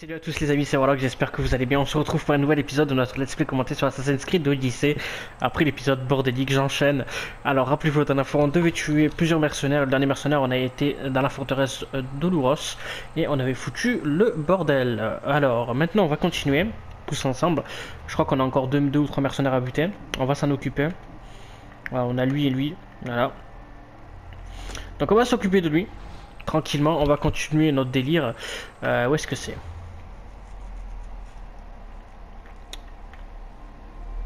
Salut à tous les amis, c'est Warlock, j'espère que vous allez bien. On se retrouve pour un nouvel épisode de notre Let's Play commenté sur Assassin's Creed Odyssey. Après l'épisode bordélique, j'enchaîne. Alors, rappelez-vous, la fois, on devait tuer plusieurs mercenaires. Le dernier mercenaire, on a été dans la forteresse d'Oluros et on avait foutu le bordel. Alors, maintenant, on va continuer, tous ensemble. Je crois qu'on a encore deux, ou trois mercenaires à buter. On va s'en occuper. On a lui et lui, voilà. Donc, on va s'occuper de lui tranquillement, on va continuer notre délire. Euh, où est-ce que c'est?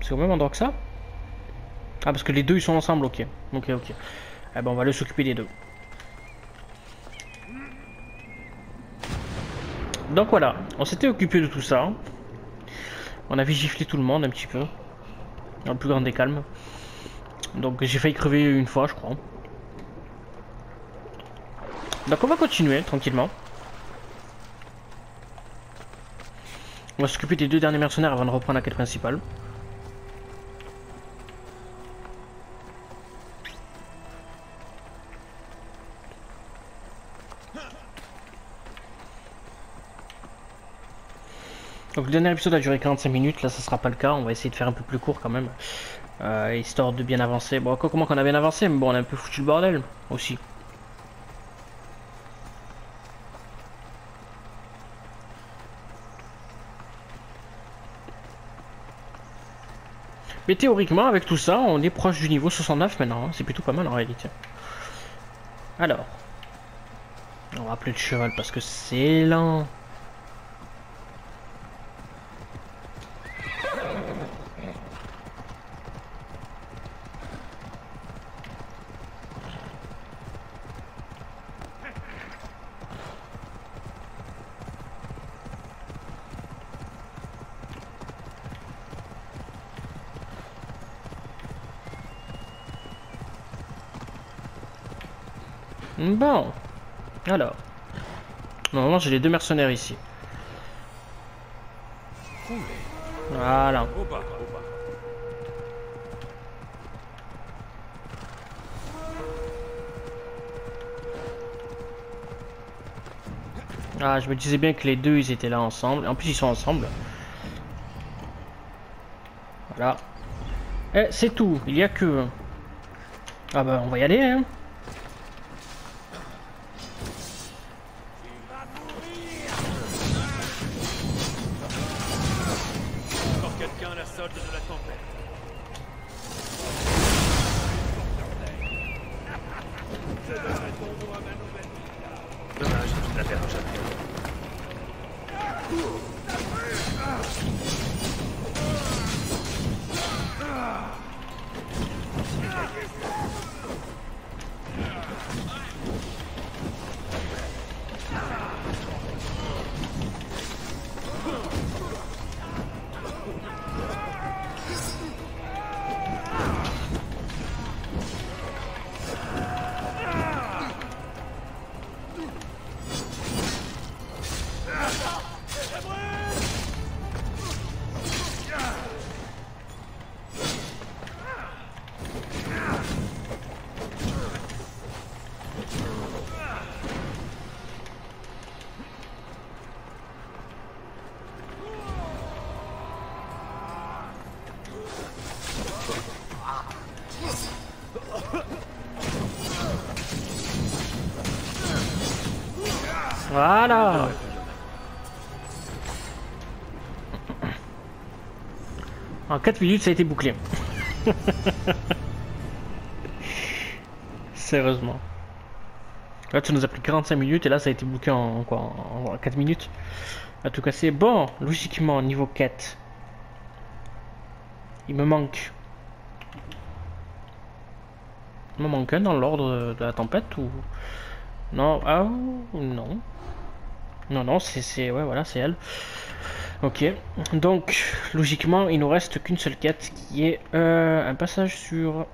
C'est au même endroit que ça Ah, parce que les deux ils sont ensemble, ok. Ok, ok. Eh ben, on va aller s'occuper des deux. Donc voilà, on s'était occupé de tout ça. On avait giflé tout le monde un petit peu. Dans le plus grand des calmes. Donc j'ai failli crever une fois, je crois. Donc on va continuer tranquillement. On va s'occuper des deux derniers mercenaires avant de reprendre la quête principale. Donc le dernier épisode a duré 45 minutes, là ça sera pas le cas, on va essayer de faire un peu plus court quand même. Euh, histoire de bien avancer. Bon, comment qu'on a bien avancé, mais bon on a un peu foutu le bordel aussi. Mais théoriquement, avec tout ça, on est proche du niveau 69 maintenant. Hein. C'est plutôt pas mal en réalité. Alors. On va appeler le cheval parce que c'est lent. Bon. Alors. Normalement, j'ai les deux mercenaires ici. Voilà. Ah, je me disais bien que les deux, ils étaient là ensemble. En plus, ils sont ensemble. Voilà. Eh, c'est tout. Il y a que... Ah bah, on va y aller, hein. gracias, José. Voilà En 4 minutes, ça a été bouclé. Sérieusement. Là, ça nous a pris 45 minutes et là, ça a été bouclé en, quoi, en 4 minutes. En tout cas, c'est bon. Logiquement, niveau 4. Il me manque. Il me manque un dans l'ordre de la tempête ou... Non, ah non. Non, non, c'est... Ouais, voilà, c'est elle. Ok. Donc, logiquement, il nous reste qu'une seule quête qui est euh, un passage sur...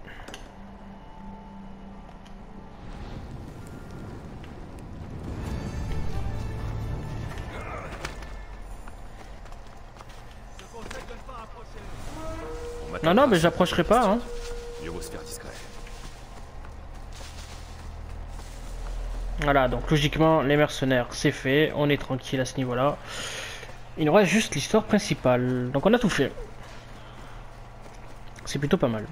Non, non, mais j'approcherai pas. Hein. Voilà, donc logiquement, les mercenaires, c'est fait. On est tranquille à ce niveau-là. Il nous reste juste l'histoire principale. Donc on a tout fait. C'est plutôt pas mal.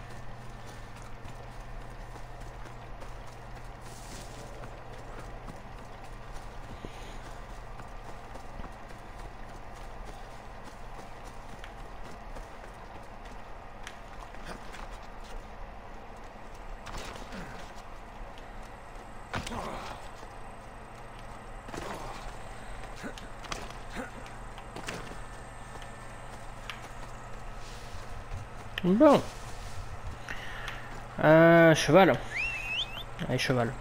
Bon. Euh, cheval. Allez, cheval.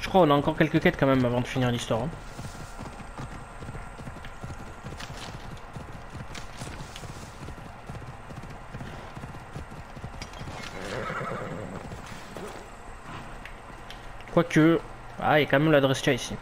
Je crois qu'on a encore quelques quêtes quand même avant de finir l'histoire. hein. Quoique... Ah, il y a quand même l'adresse ici.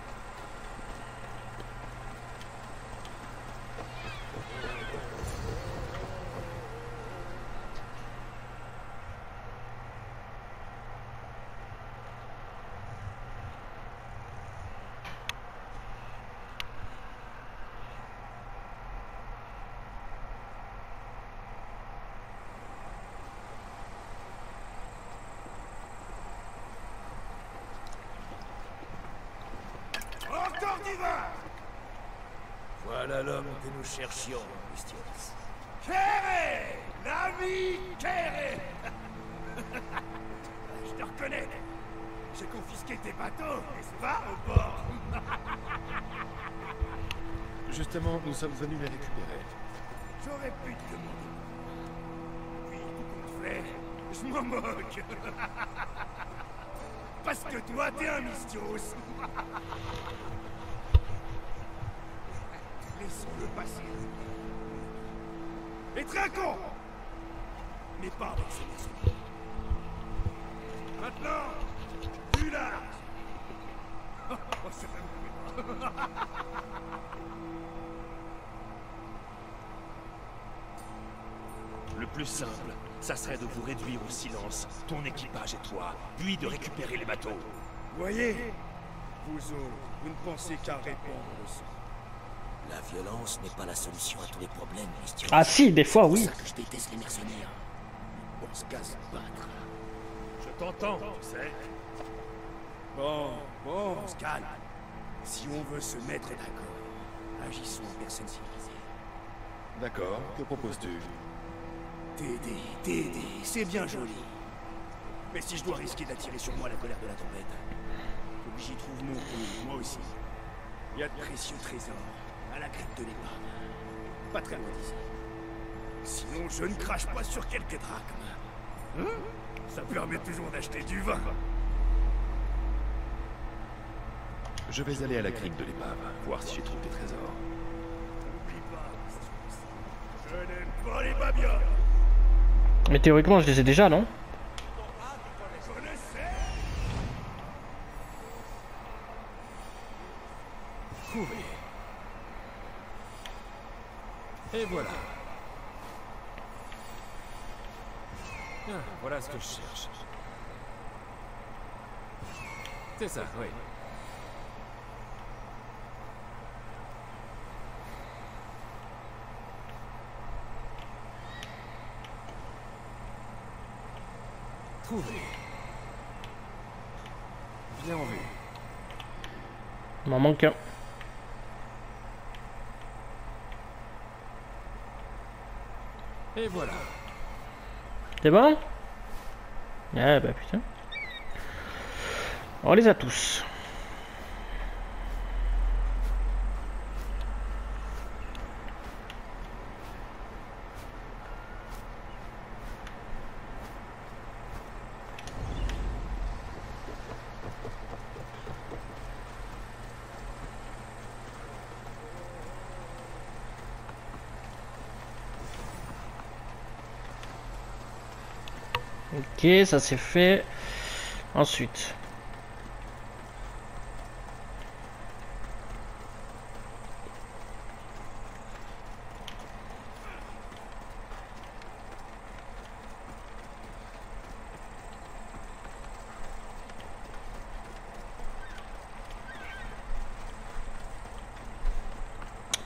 Encore du vin Voilà l'homme que nous cherchions, Christians. Kéré L'ami Kéré Je te reconnais. J'ai confisqué tes bateaux, n'est-ce pas, au bord? Justement, nous sommes venus les récupérer. J'aurais pu te demander. Puis, tout compte fait, je m'en moque. Parce que toi, t'es un mystios. Laissons-le passer. Et trinquons Mais pas avec ces maisons. Maintenant, plus large Oh, Le plus simple, ça serait de vous réduire au silence, ton équipage et toi, puis de récupérer les bateaux. Voyez Vous autres, vous ne pensez qu'à répondre. La violence n'est pas la solution à tous les problèmes, Christian. Ah si, des fois, oui. C'est pour ça que je déteste les mercenaires. On se casse battre. Je t'entends, tu sais. Bon, bon, on se calme. Si on veut se mettre d'accord, agissons en personne civilisée. D'accord, que proposes-tu? T'aider, t'aider, c'est bien joli. Mais si je dois risquer d'attirer sur moi la colère de la tempête, faut que j'y trouve mon compte, moi aussi. Il y a de précieux trésors à la crypte de l'épave. Pas très loin d'ici. Sinon, je ne crache pas sur quelques drachmes. Hein? Ça permet toujours d'acheter du vin. Je vais aller à la crypte de l'épave, voir si j'y trouve des trésors. Je n'aime pas les babias. Mais théoriquement, je les ai déjà, non Je le sais. Trouvé. Et voilà. Ah, voilà ce que je cherche. C'est ça, oui. Trouvé. Bien vu. Il m'en manque un. Voilà. C'est bon Ah bah putain. On les a tous. Ça c'est fait. Ensuite.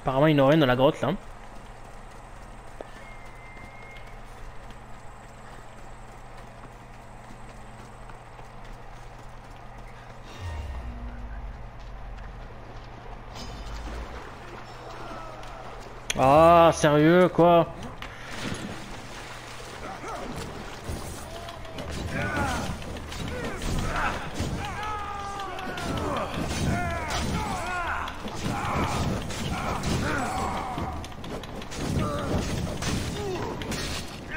Apparemment, il n'y a rien dans la grotte là. Sérieux, quoi.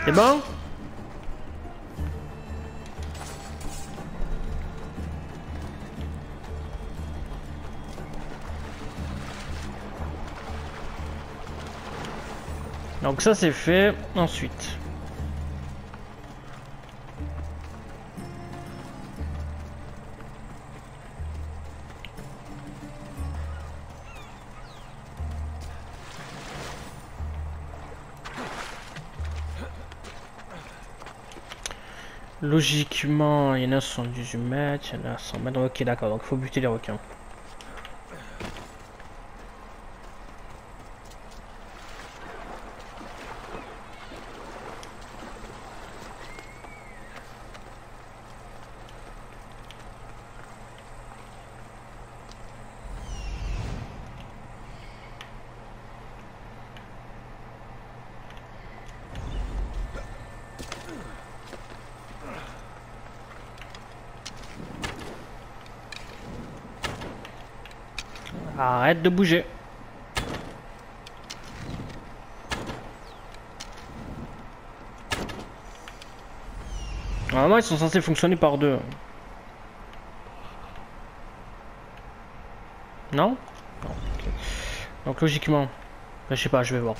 C'est bon? Donc ça c'est fait. Ensuite. Logiquement, il y en a 118 mètres, il y en a 100 mètres. Ok, d'accord, donc il faut buter les requins. Arrête de bouger. Normalement, ils sont censés fonctionner par deux. Non, non Donc logiquement, je sais pas, je vais voir.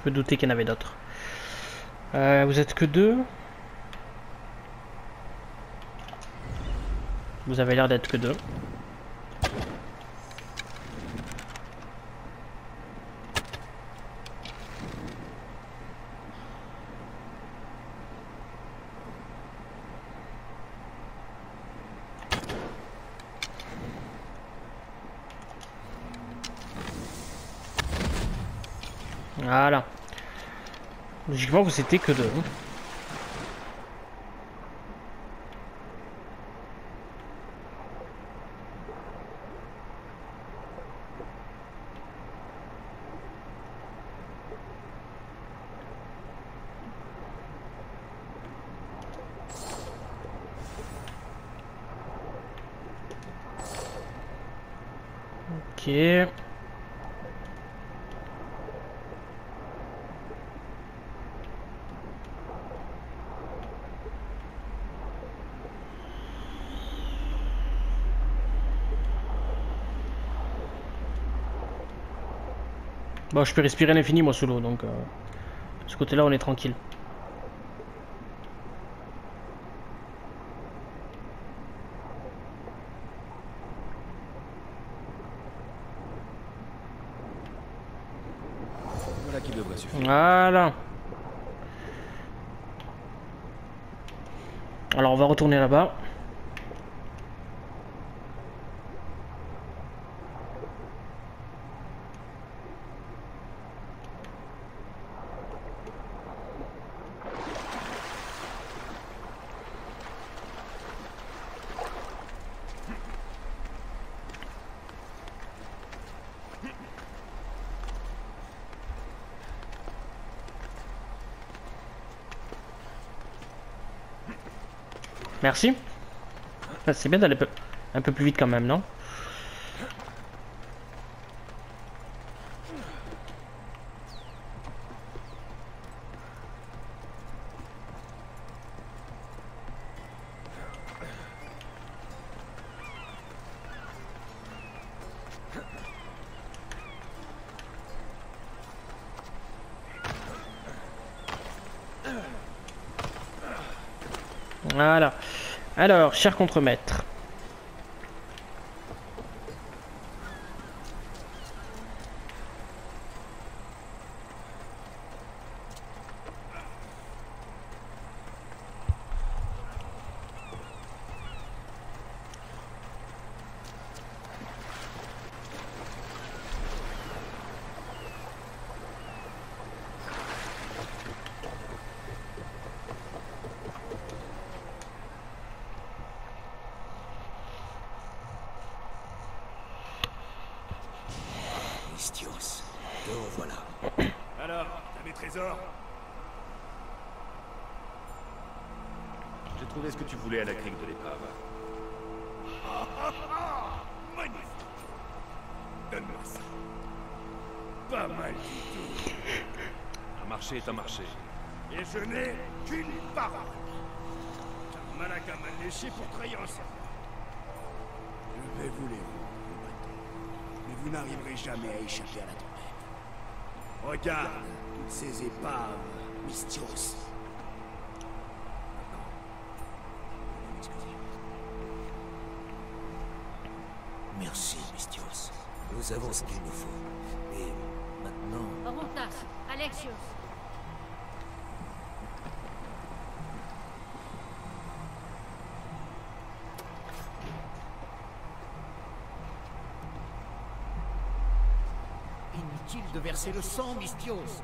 Peux douter qu'il y en avait d'autres. Euh, vous êtes que deux Vous avez l'air d'être que deux. Voilà. Logiquement, vous étiez que deux. hein. Ok. Je peux respirer l'infini, moi, sous l'eau, donc... euh, de ce côté-là, on est tranquille. Voilà. Alors, on va retourner là-bas. Merci. C'est bien d'aller un peu plus vite quand même, non Voilà. Alors, cher contremaître. Merci, Mystios. Nous avons ce qu'il nous faut. Et maintenant, Orontas, Alexios. Inutile de verser le sang, Mystios.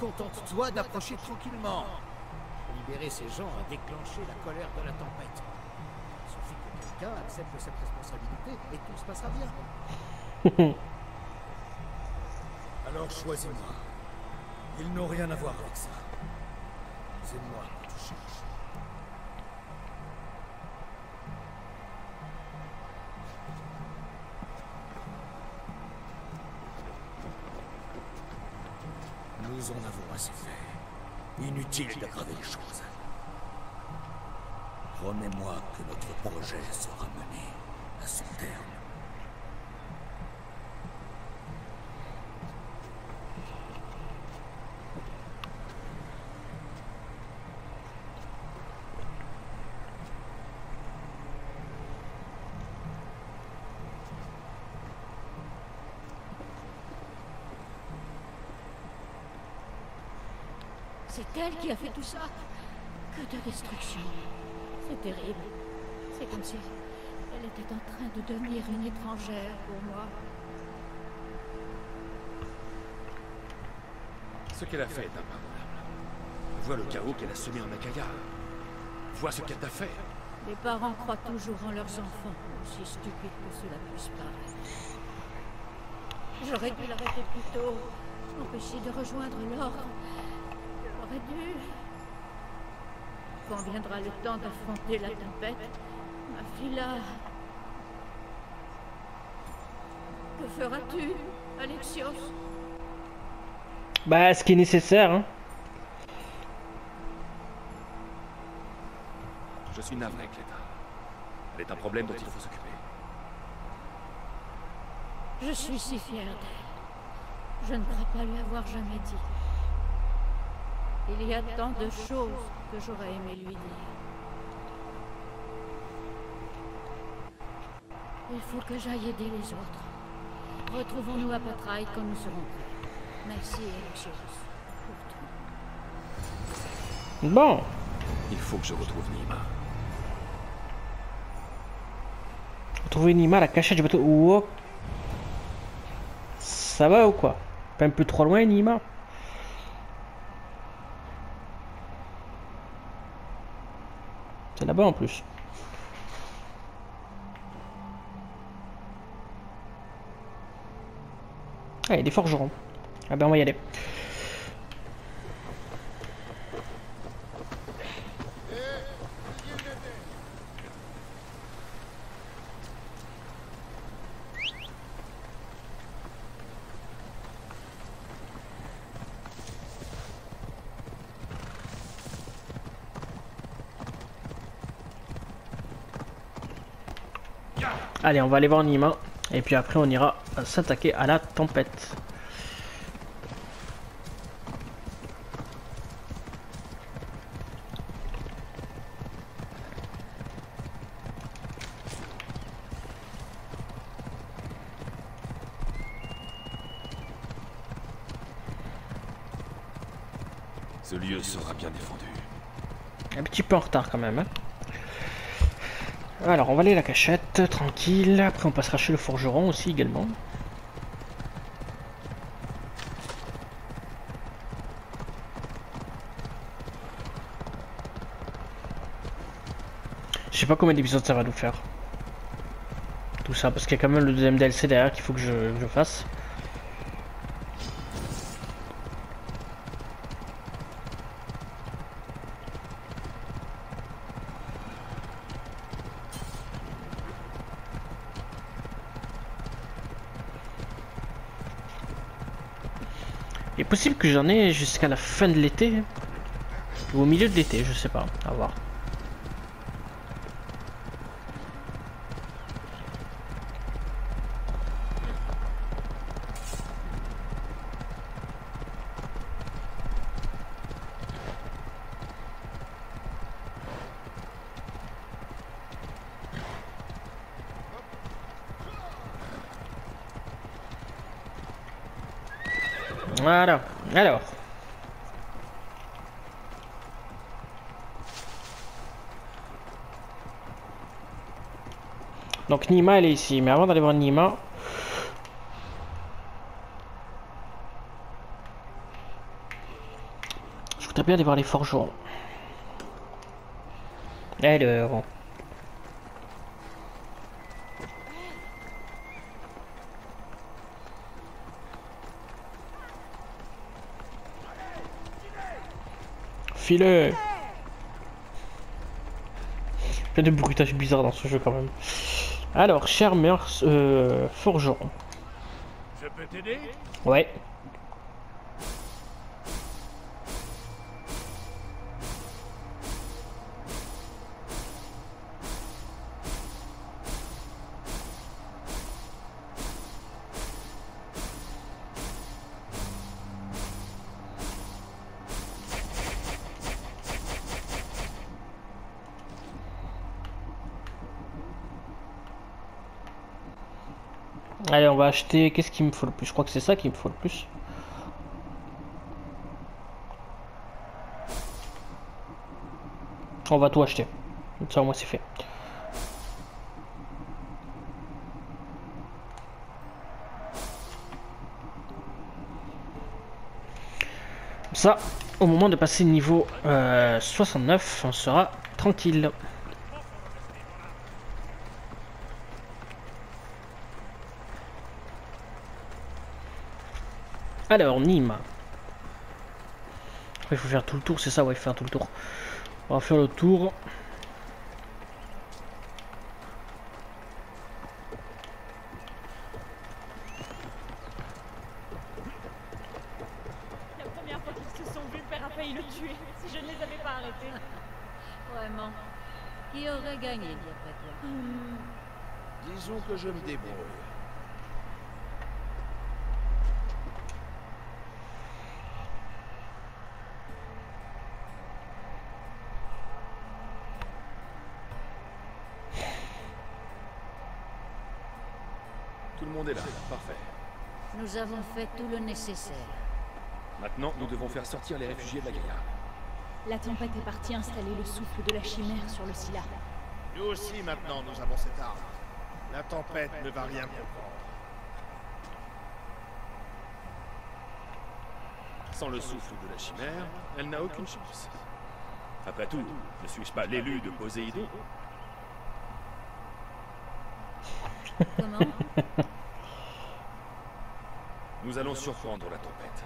Contente-toi d'approcher tranquillement. Libérer ces gens a déclenché la colère de la tempête. Accepte cette responsabilité et tout se passera bien. Alors choisis-moi. Ils n'ont rien à voir avec ça. C'est moi que tu cherches. Nous en avons assez fait. Inutile d'aggraver les choses. promets-moi que notre projet sera mené à son terme. C'est elle qui a fait tout ça. Que de destruction. C'est terrible. C'est comme si elle était en train de devenir une étrangère pour moi. Ce qu'elle a fait est impardonnable. Vois le chaos qu'elle a semé en Akaya. Vois ce qu'elle t'a fait. Les parents croient toujours en leurs enfants, aussi stupide que cela puisse paraître. J'aurais dû l'arrêter plus tôt, empêcher de rejoindre l'ordre. J'aurais dû. Quand viendra le temps d'affronter la tempête, ma fille là. Que feras-tu, Alexios? Bah, ce qui est nécessaire, hein. Je suis navré, Cléta. Elle est un problème dont il faut s'occuper. Je suis si fière d'elle. Je ne crois pas lui avoir jamais dit. Il y a tant de choses que j'aurais aimé lui dire. Il faut que j'aille aider les autres. Retrouvons-nous à Patraille quand nous serons prêts. Merci, Alexios, pour tout. Bon. Il faut que je retrouve Nima. Trouver Nima, la cachette du bateau. Wow. Ça va ou quoi? Pas un peu trop loin, Nima? C'est là-bas en plus. Ah, des forgerons. Ah ben on va y aller. Allez, on va aller voir Nima. Et puis après, on ira s'attaquer à la tempête. Ce lieu sera bien défendu. Un petit peu en retard quand même. hein. Alors, on va aller à la cachette, tranquille. Après, on passera chez le forgeron aussi également. Je sais pas combien d'épisodes ça va nous faire. Tout ça, parce qu'il y a quand même le deuxième DLC derrière qu'il faut que je, que je fasse. Que j'en ai jusqu'à la fin de l'été. Ou au milieu de l'été, je sais pas. À voir. Voilà. Alors. Donc Nima elle est ici, mais avant d'aller voir Nima, je voudrais bien aller voir les forgerons. Alors. Filet Plein de bruitages bizarres dans ce jeu quand même. Alors, cher meurs, euh, forgeron. Je peux t'aider? Ouais. Qu'est-ce qu'il me faut le plus? Je crois que c'est ça qu'il me faut le plus. On va tout acheter. Ça, au moins, c'est fait. Ça, au moment de passer niveau euh, 69, on sera tranquille. Alors, Nîmes. Après, il faut faire tout le tour, c'est ça, ouais, faire tout le tour. On va faire le tour. La première fois qu'ils se sont vus, le père a failli le tuer si je ne les avais pas arrêtés. Vraiment. Qui aurait gagné, d'après toi Disons que je me débrouille. Tout le monde est là, parfait. Nous avons fait tout le nécessaire. Maintenant, nous devons faire sortir les réfugiés de la Gaïa. La tempête est partie installer le souffle de la chimère sur le Scylla. Nous aussi, maintenant, nous avons cette arme. La tempête ne va rien comprendre. Sans le souffle de la chimère, elle n'a aucune chance. Après tout, ne suis-je pas l'élu de Poséidon? Comment? Nous allons surprendre la tempête.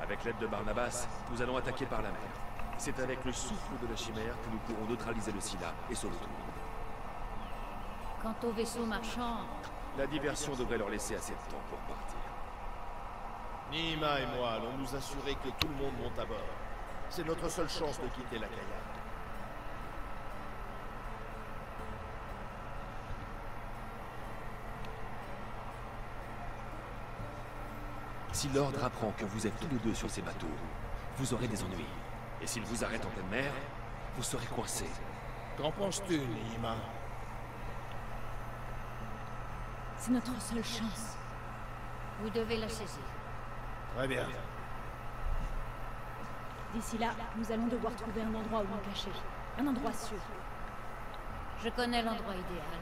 Avec l'aide de Barnabas, nous allons attaquer par la mer. C'est avec le souffle de la chimère que nous pourrons neutraliser le Scylla et sauver tout le monde. Quant au vaisseau marchand, La diversion devrait leur laisser assez de temps pour partir. Nima et moi allons nous assurer que tout le monde monte à bord. C'est notre seule chance de quitter la Gaïa. Si l'ordre apprend que vous êtes tous les deux sur ces bateaux, vous aurez des ennuis. Et s'il vous arrête en pleine mer, vous serez coincé. Qu'en penses-tu, Nihima C'est notre seule chance. Vous devez la saisir. Très bien. D'ici là, nous allons devoir trouver un endroit où nous cacher. Un endroit sûr. Je connais l'endroit idéal.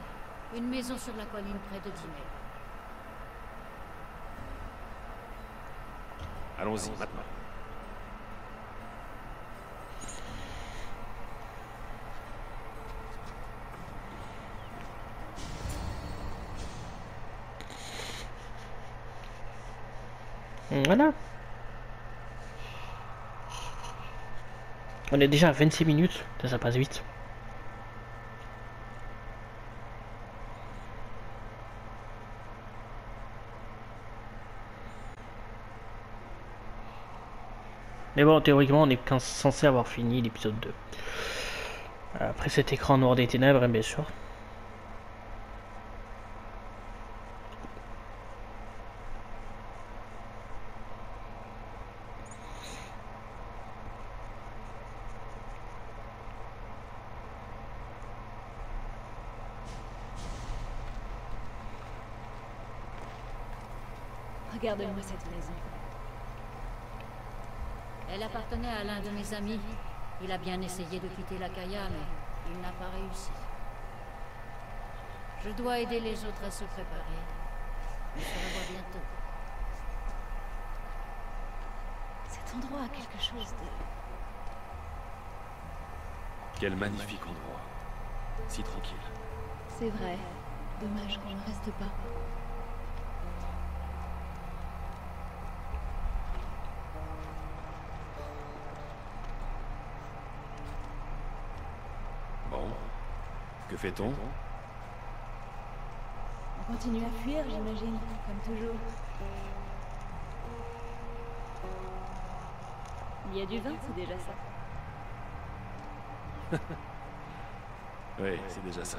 Une maison sur la colline près de Dimel. Allons-y, maintenant. Voilà. On est déjà à 26 minutes, ça, ça passe vite. Mais bon, théoriquement, on est censé avoir fini l'épisode 2. Après cet écran noir des ténèbres, bien sûr. Regarde-moi cette maison. Elle appartenait amis. Il a bien essayé de quitter la Kaya, mais il n'a pas réussi. Je dois aider les autres à se préparer. On se revoit bientôt. Cet endroit a quelque chose de... Quel magnifique endroit. Si tranquille. C'est vrai. Dommage qu'on ne reste pas. Bon. Que fait-on On continue à fuir, j'imagine, comme toujours. Il y a du vin, c'est déjà ça. Oui, c'est déjà ça.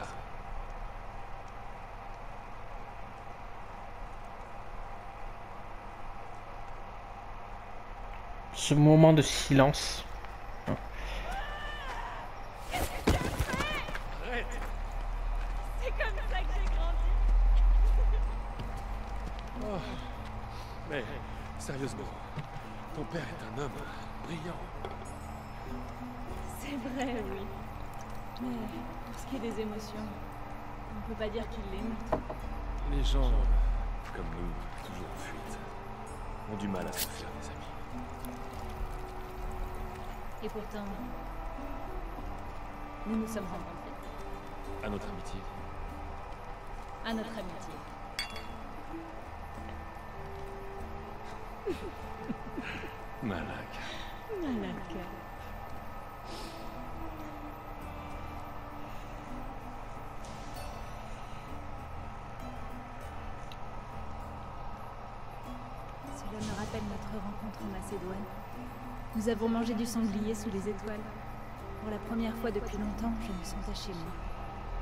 Ce moment de silence. Sérieusement, ton père est un homme brillant. C'est vrai, oui. Mais pour ce qui est des émotions, on ne peut pas dire qu'il l'aime. Les gens, comme nous, toujours en fuite, ont du mal à se faire des amis. Et pourtant, nous nous sommes rencontrés. À notre amitié. À notre amitié. Malak. Malaka. Cela me rappelle notre rencontre en Macédoine. Nous avons mangé du sanglier sous les étoiles. Pour la première fois depuis longtemps, je me sentais chez moi.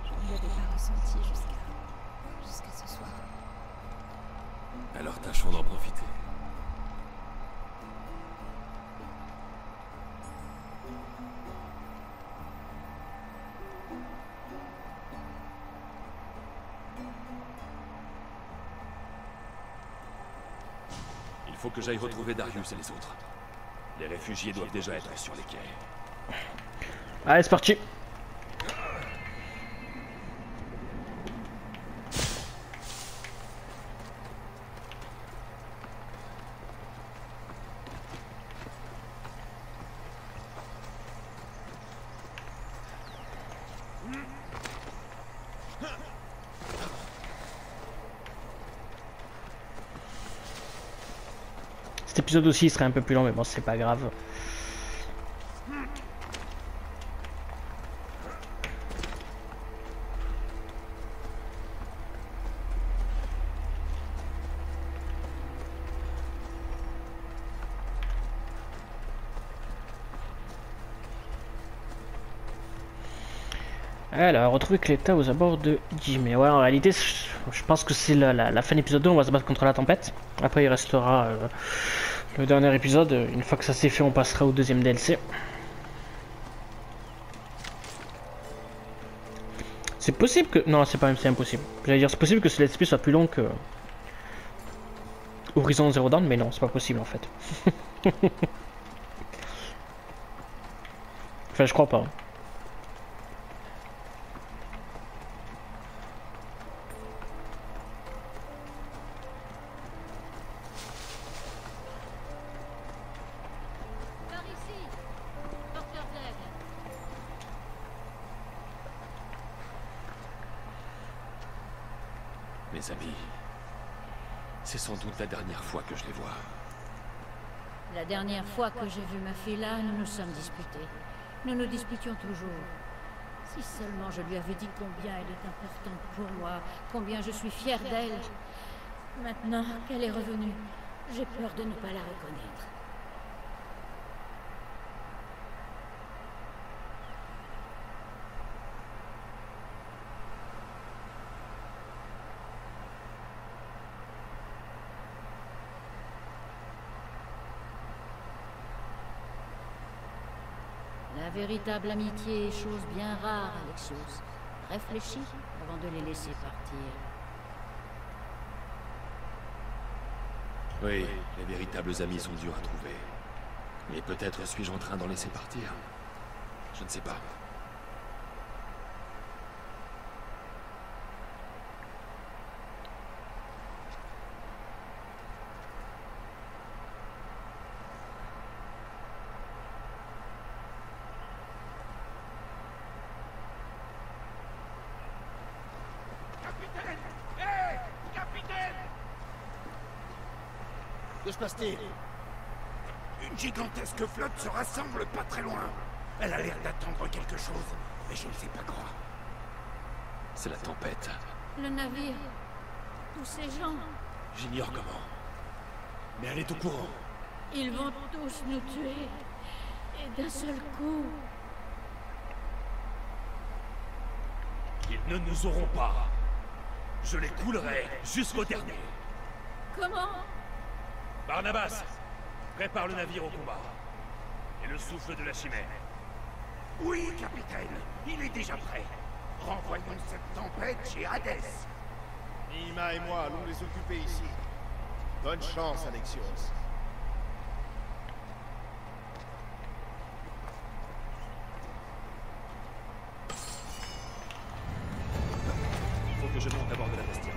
Je ne l'avais pas ressenti jusqu'à... jusqu'à ce soir. Alors tâchons d'en profiter. Que j'aille retrouver Darius et les autres. Les réfugiés doivent déjà être sur les quais. Allez, c'est parti. Épisode aussi serait un peu plus long, mais bon, c'est pas grave. Alors, retrouver Cléta aux abords de Jimmy. Ouais, en réalité, je pense que c'est la, fin de l'épisode 2, on va se battre contre la tempête. Après, il restera euh, le dernier épisode. Une fois que ça s'est fait, on passera au deuxième DLC. C'est possible que... Non, c'est pas même, c'est impossible. J'allais dire, c'est possible que ce let's play soit plus long que... Horizon Zero Dawn, mais non, c'est pas possible en fait. enfin, je crois pas. Dernière fois que j'ai vu ma fille là, nous nous sommes disputés. Nous nous disputions toujours. Si seulement je lui avais dit combien elle est importante pour moi, combien je suis fière d'elle. Maintenant qu'elle est revenue, j'ai peur de ne pas la reconnaître. Véritable amitié chose bien rare, Alexios. Réfléchis avant de les laisser partir. Oui, les véritables amis sont durs à trouver. Mais peut-être suis-je en train d'en laisser partir. Je ne sais pas. Gigantesque flotte se rassemble pas très loin? Elle a l'air d'attendre quelque chose, mais je ne sais pas quoi. C'est la tempête. Le navire. Tous ces gens. J'ignore comment. Mais elle est au courant. Ils vont tous nous tuer. Et d'un seul coup. Ils ne nous auront pas. Je les coulerai jusqu'au dernier. Comment? Barnabas, prépare le navire au combat. Et le souffle de la chimère. Oui, capitaine, il est déjà prêt. Renvoyons cette tempête chez Hadès. Nima et moi allons les occuper ici. Bonne chance, Alexios. Il faut que je monte à bord de la Bastia.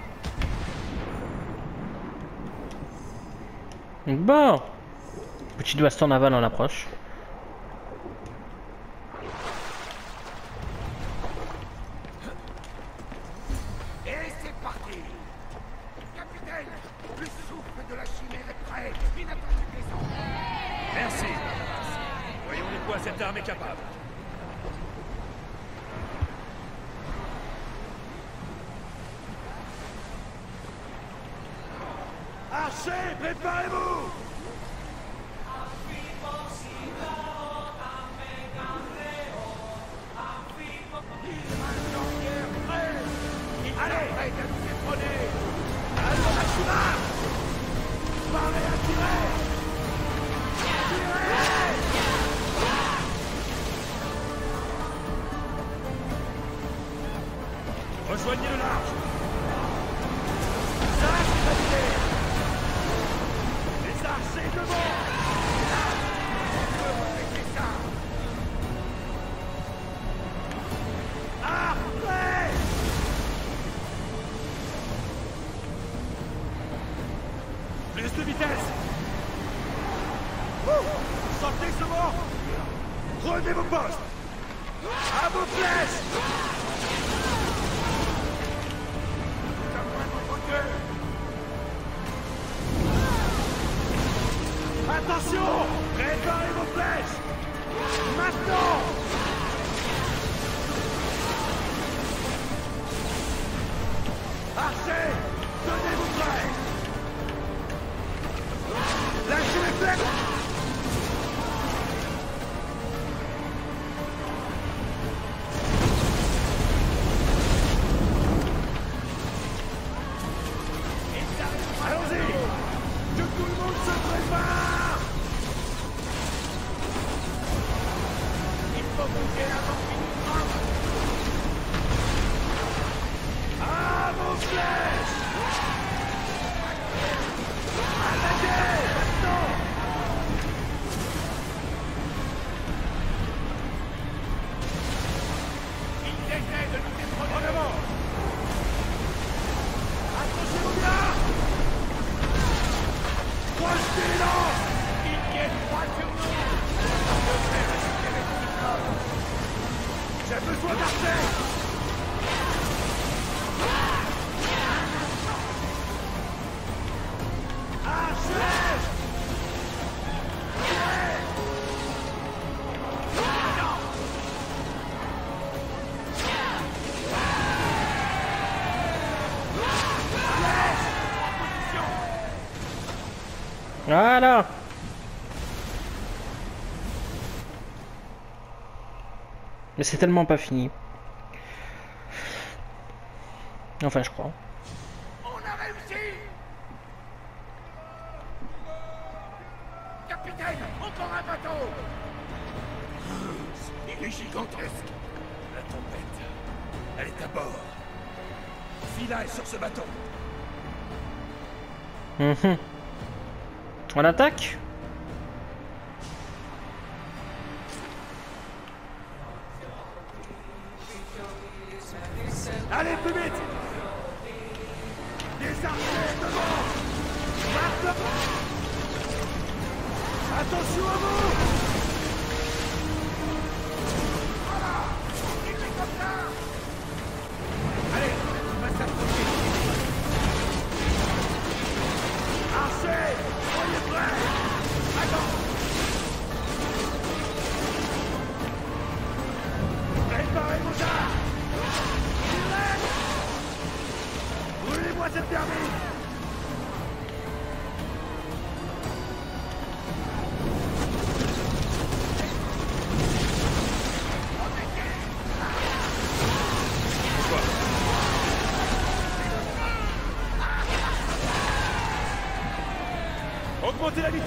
Bon Petit baston naval en approche. Rejoignez le large. C'est validé Les archers devant. Voilà Mais c'est tellement pas fini. Enfin, je crois. On a réussi Capitaine, encore un bateau Il est gigantesque La tempête, elle est à bord. Villa est sur ce bateau. Mmh. On attaque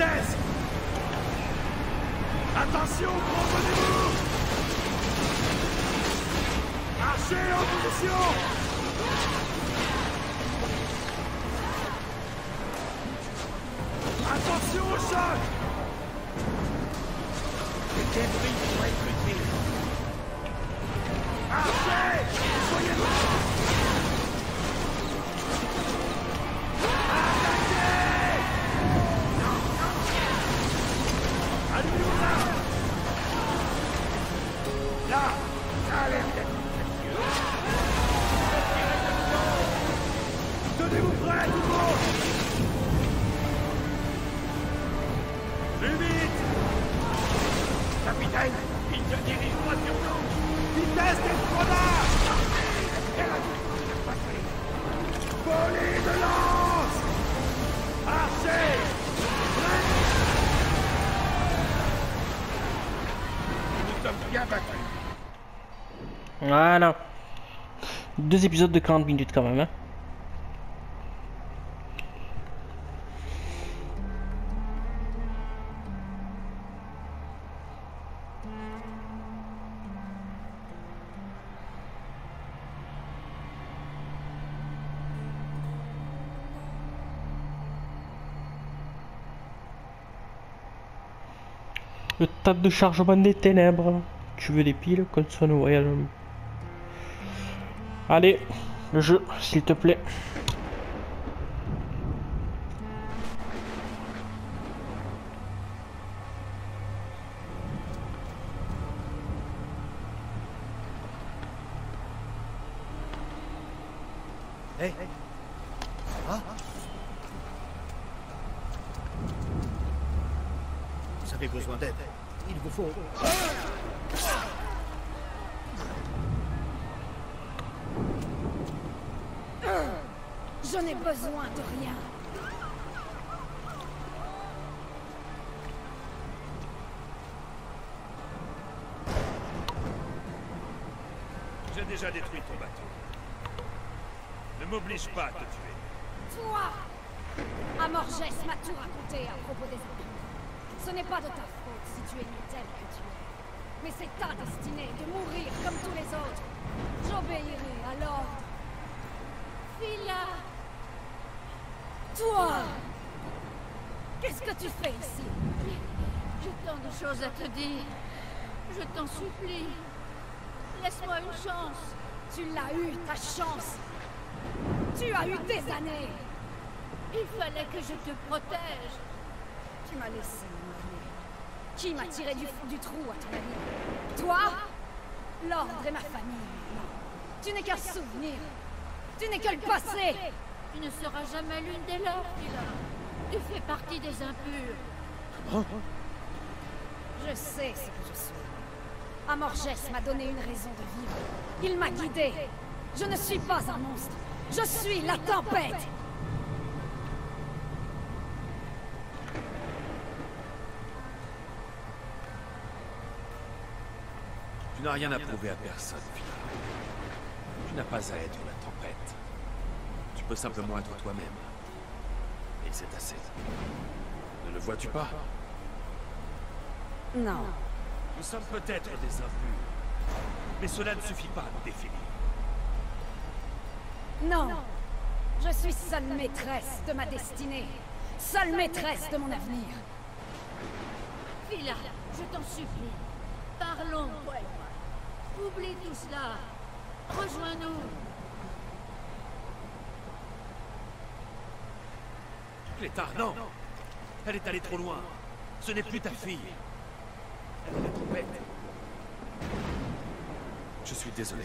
Yes. Voilà. Deux épisodes de 40 minutes quand même. Hein. Le tas de chargement des ténèbres. Tu veux des piles Console voyage. Allez, le jeu, s'il te plaît. Je t'en supplie. Laisse-moi une chance. Tu l'as eu, ta chance. Tu as eu des années. Il fallait que je te protège. Tu m'as laissé mourir. Qui m'a tiré du fond du trou, à ton avis Toi? L'ordre et ma famille. Non. Tu n'es qu'un souvenir. Tu n'es que le passé. Tu ne seras jamais l'une des leurs, Phila. Tu fais partie des impurs. Je sais ce que je suis. Amorgès m'a donné une raison de vivre. Il m'a guidé. Je ne suis pas un monstre. Je suis la tempête. Tu n'as rien à prouver à personne, Phila. Tu n'as pas à être la tempête. Tu peux simplement être toi-même. Et c'est assez. Ne le vois-tu pas? Non. Nous sommes peut-être des impurs. Mais cela ne suffit pas à nous définir. Non. Je suis seule maîtresse de ma destinée. Seule maîtresse de mon avenir. Phila, je t'en supplie. Parlons, toi et moi. Oublie tout cela. Rejoins-nous. Clétard, non Elle est allée trop loin. Ce n'est plus ta fille. Elle est la tempête. Je suis désolé.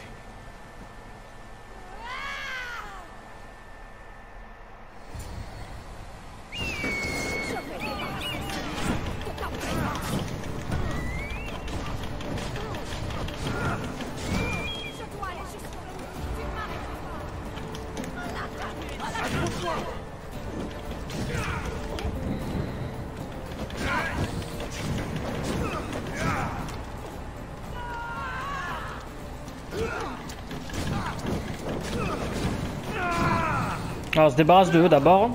On se débarrasse de eux d'abord.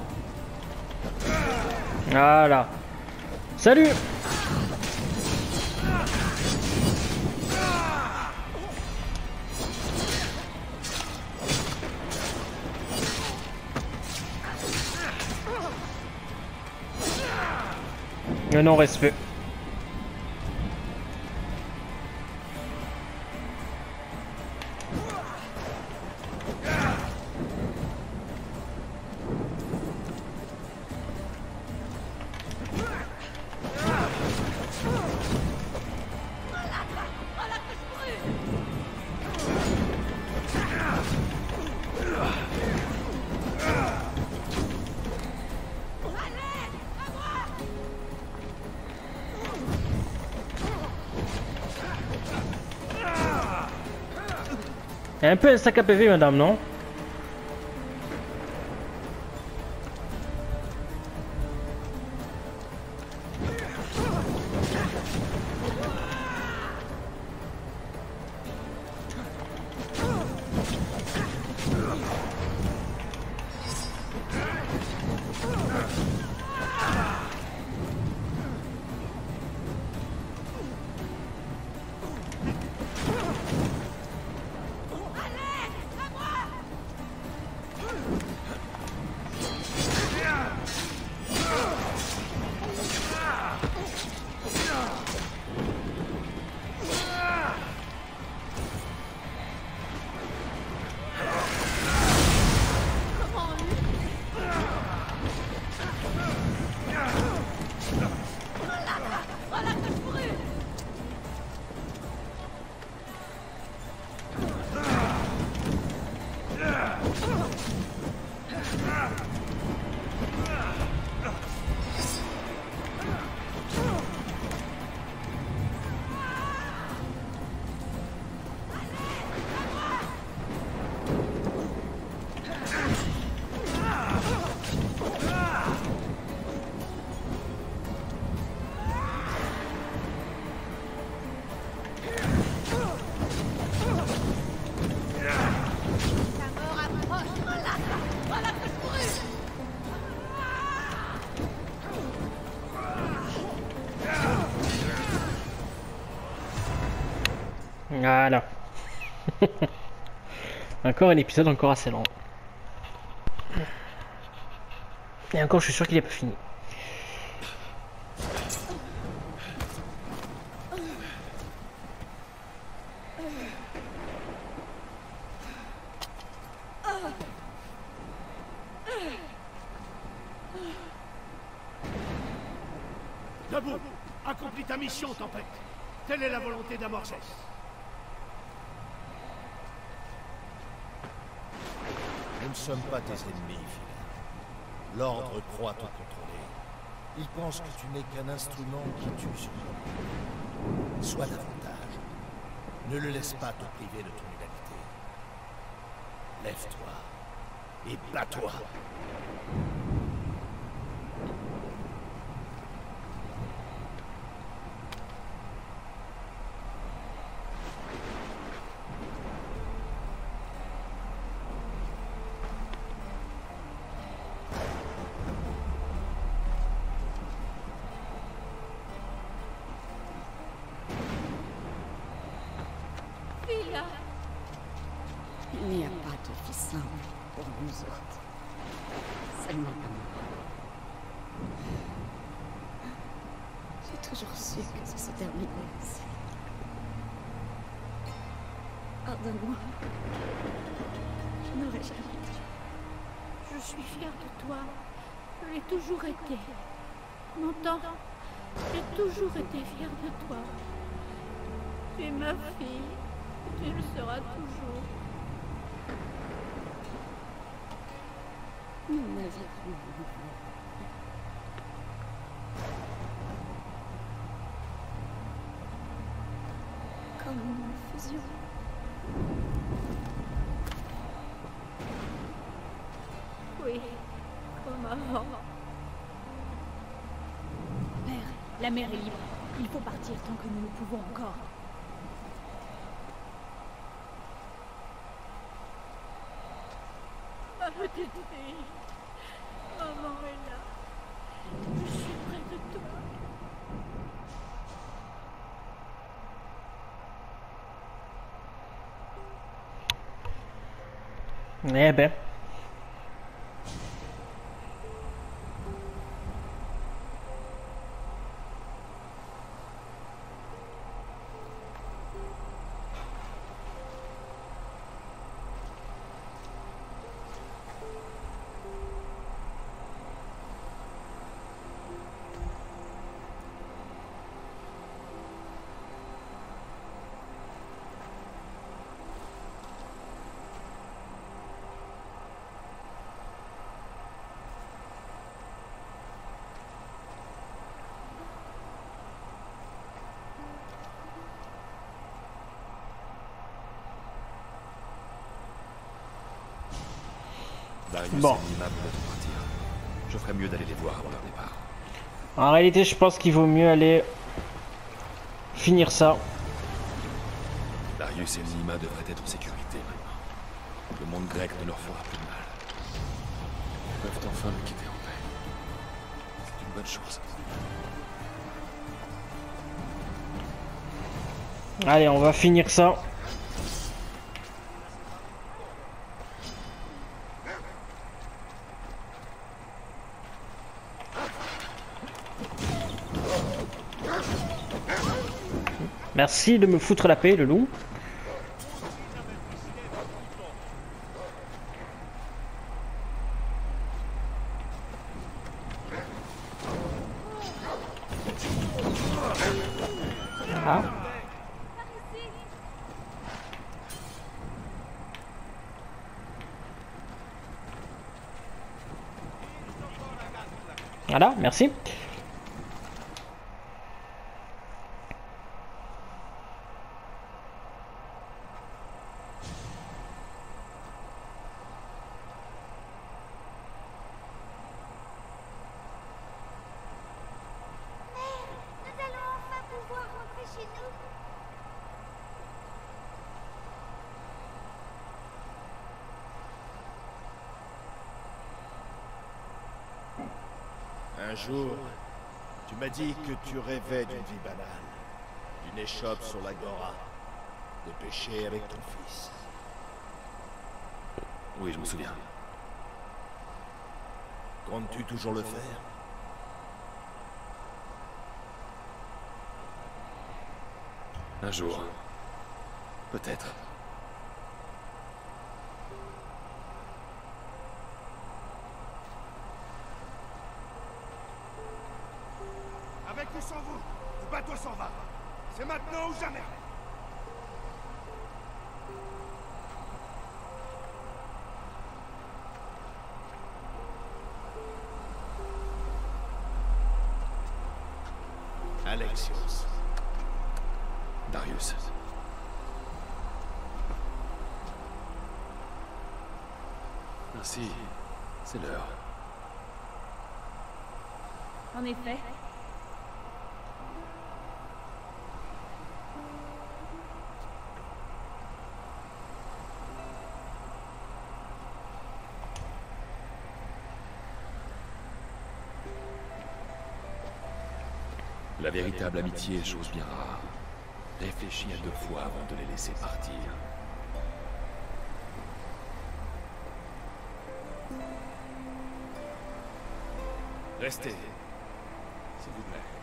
Voilà. Salut Le non-respect. Un peu un sac à PV, madame, non? Voilà. encore un épisode encore assez long. Et encore, je suis sûr qu'il n'est pas fini. Debout Accomplis ta mission, Tempête Telle est la volonté d'Amorges. Nous ne sommes pas tes ennemis, Phila. L'ordre croit te contrôler. Il pense que tu n'es qu'un instrument qui tue sur Sois davantage. Ne le laisse pas te priver de ton humanité. Lève-toi et bats-toi. Il n'y a pas de vie simple pour nous autres. Seulement. J'ai toujours su que ça se terminait ainsi. Pardonne-moi. Je n'aurais jamais dû. Je suis fière de toi. Je l'ai toujours été. Longtemps, j'ai toujours été fière de toi. Tu es ma fille. Tu le seras toujours. Nous n'avions plus Comme nous faisions. Oui, comme avant. Père, la mer est libre. Il faut partir tant que nous le pouvons encore. Ma petite fille. Maman est là. Je suis près de toi. Eh ben. Darius Bon. et Nima partir. Je ferais mieux d'aller les voir avant leur départ. En réalité, je pense qu'il vaut mieux aller finir ça. Darius et Nima devraient être en sécurité maintenant. Le monde grec ne leur fera plus de mal. Ils peuvent enfin me quitter en paix. C'est une bonne chose. Allez, on va finir ça. Merci de me foutre la paix, le loup. Un jour, tu m'as dit que tu rêvais d'une vie banale, d'une échoppe sur l'agora, de pêcher avec ton fils. Oui, je me souviens. Comptes-tu toujours le faire? Un jour. Peut-être. Ou jamais. Alexios. Darius. Ainsi, c'est l'heure. En effet. La véritable amitié est chose bien rare. Réfléchis à deux fois avant de les laisser partir. Restez. S'il vous plaît.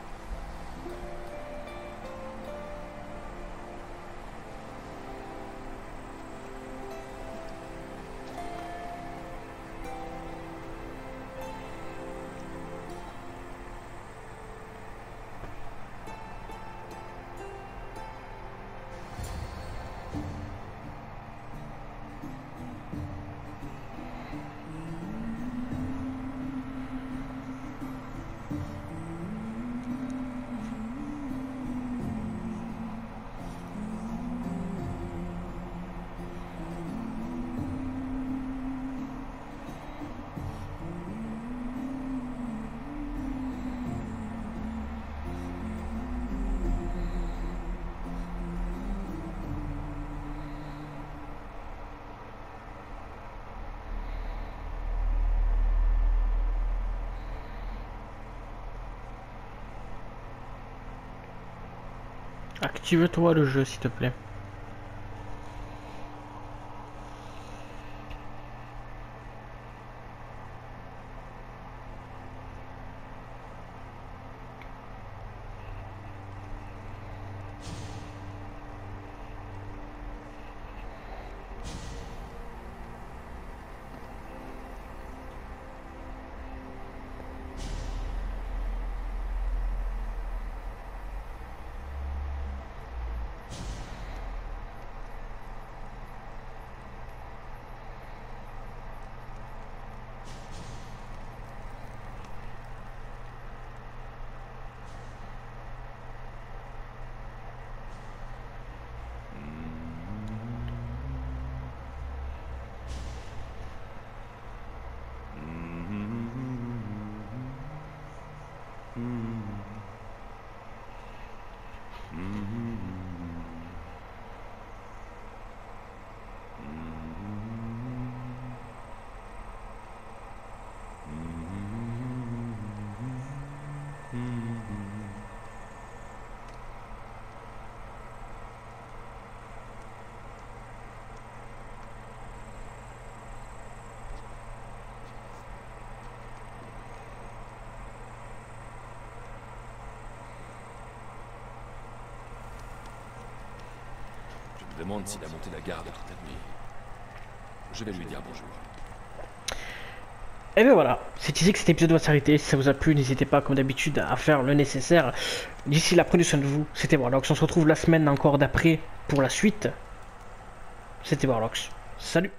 Active-toi le jeu, s'il te plaît? Je demande a monté la garde toute la nuit. Je vais lui dire bonjour. Et bien voilà, c'est ici que cet épisode va s'arrêter. Si ça vous a plu, n'hésitez pas, comme d'habitude, à faire le nécessaire. D'ici là, prenez soin de vous. C'était Warlocks. On se retrouve la semaine encore d'après pour la suite. C'était Warlocks. Salut